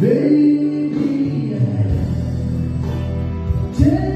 Baby, yeah.